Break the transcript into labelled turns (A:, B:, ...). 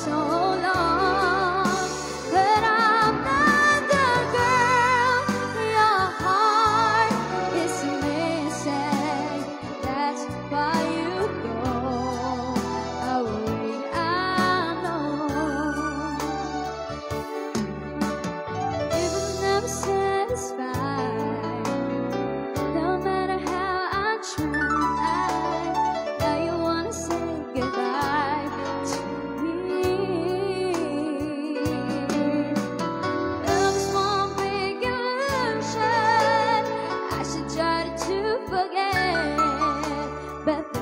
A: song. back.